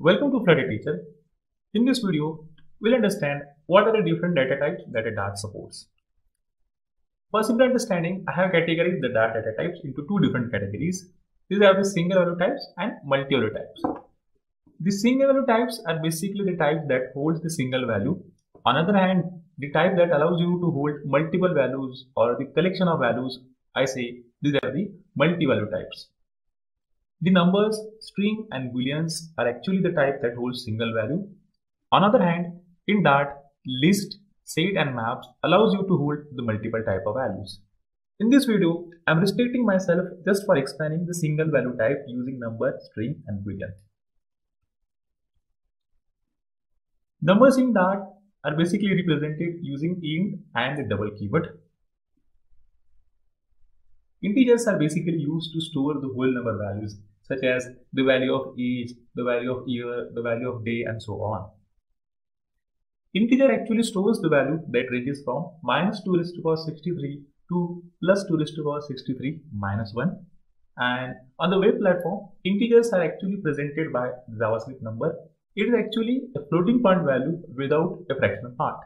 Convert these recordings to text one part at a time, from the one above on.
Welcome to Flutter Teacher. In this video, we'll understand what are the different data types that a Dart supports. For simple understanding, I have categorized the Dart data types into two different categories. These are the single value types and multi-value types. The single value types are basically the type that holds the single value. On the other hand, the type that allows you to hold multiple values or the collection of values, I say these are the multi-value types. The numbers, string and booleans are actually the type that holds single value. On other hand, in Dart, list, set and maps allows you to hold the multiple type of values. In this video, I am restricting myself just for explaining the single value type using number, string and boolean. Numbers in Dart are basically represented using int and the double keyword. Integers are basically used to store the whole number values such as the value of each, the value of year, the value of day and so on. Integer actually stores the value that ranges from minus 2 raised to the power 63 to plus 2 raised to the power 63 minus 1 and on the web platform integers are actually presented by JavaScript number. It is actually a floating point value without a fractional part.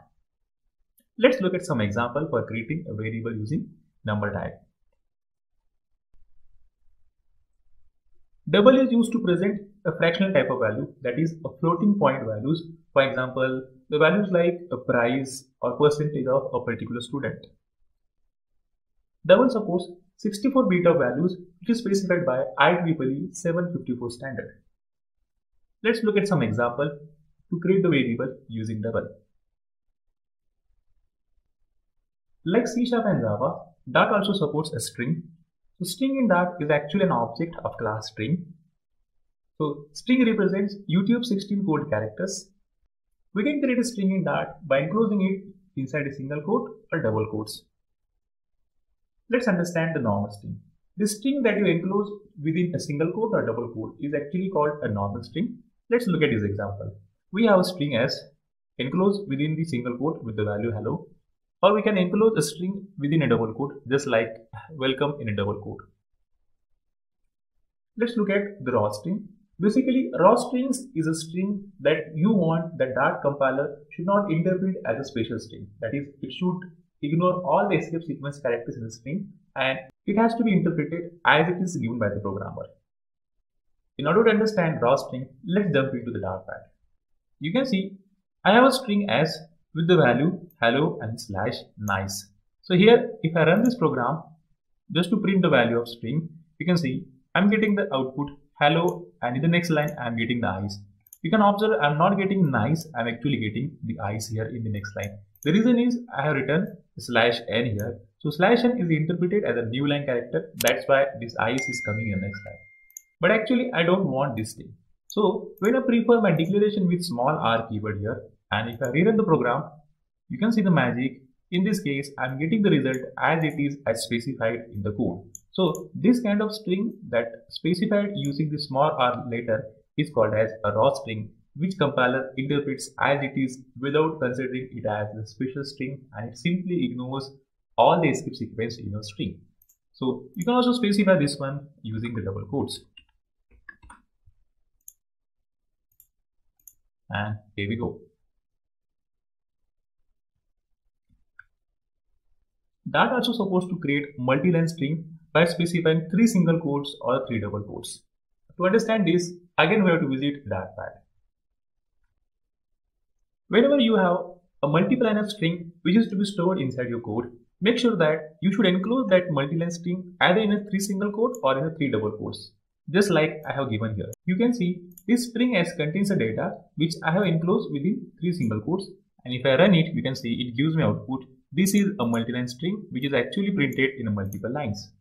Let's look at some example for creating a variable using number type. Double is used to present a fractional type of value that is a floating point values. For example, the values like a price or percentage of a particular student. Double supports 64 bit of values which is specified by IEEE 754 standard. Let's look at some example to create the variable using double. Like C Sharp and Java, Dart also supports a string so string in Dart is actually an object of class string. So string represents UTF-16 code characters. We can create a string in Dart by enclosing it inside a single quote or double quotes. Let's understand the normal string. The string that you enclose within a single quote or double quote is actually called a normal string. Let's look at this example. We have a string s enclosed within the single quote with the value hello or we can enclose a string within a double quote just like welcome in a double quote. Let's look at the raw string. Basically, raw strings is a string that you want the Dart compiler should not interpret as a special string. That is, it should ignore all the escape sequence characters in the string and it has to be interpreted as it is given by the programmer. In order to understand raw string, let's jump into the Dartpad. You can see I have a string as with the value hello and slash nice. So here, if I run this program, just to print the value of string, you can see I'm getting the output hello and in the next line I'm getting the eyes. You can observe I'm not getting nice, I'm actually getting the eyes here in the next line. The reason is I have written slash n here. So slash n is interpreted as a new line character. That's why this eyes is coming in the next line. But actually I don't want this thing. So when I prefer my declaration with small r keyword here, and if I rerun the program, you can see the magic. In this case, I'm getting the result as it is as specified in the code. So this kind of string that specified using the small r later is called as a raw string which compiler interprets as it is without considering it as a special string and it simply ignores all the escape sequence in a string. So you can also specify this one using the double quotes. And here we go. Dart also supposed to create multi-line string by specifying three single quotes or three double quotes. To understand this, again we have to visit Dartpad. Whenever you have a multi-line string which is to be stored inside your code, make sure that you should enclose that multi-line string either in a three single quote or in a three double quotes, just like I have given here. You can see this string s contains a data which I have enclosed within three single quotes and if I run it, you can see it gives me output this is a multi-line string which is actually printed in multiple lines.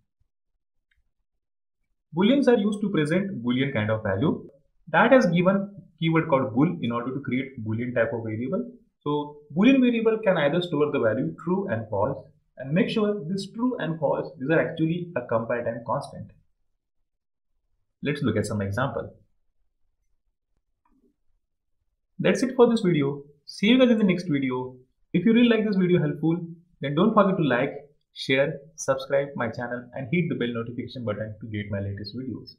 Booleans are used to present boolean kind of value. Dart has given keyword called bool in order to create boolean type of variable. So boolean variable can either store the value true and false and make sure this true and false these are actually a compile time constant. Let's look at some example. That's it for this video. See you guys in the next video. If you really like this video helpful, then don't forget to like, share, subscribe my channel and hit the bell notification button to get my latest videos.